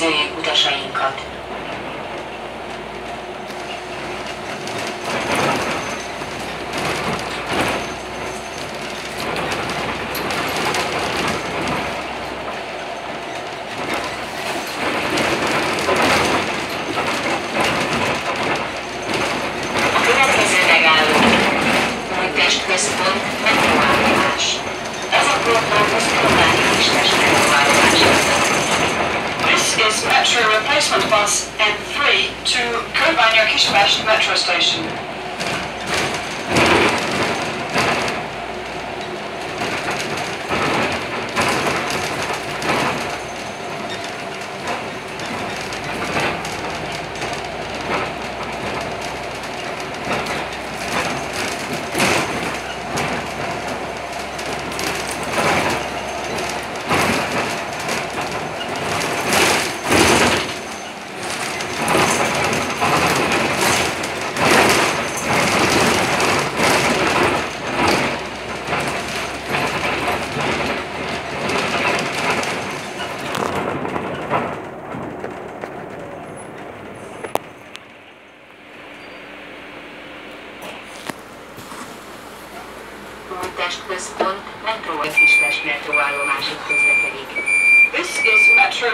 pokazuje Gutasza Bus M3 to Köln Kishavash metro station. Újpest központ, metró és Kispest metróállomásig közlekedik. This is Metro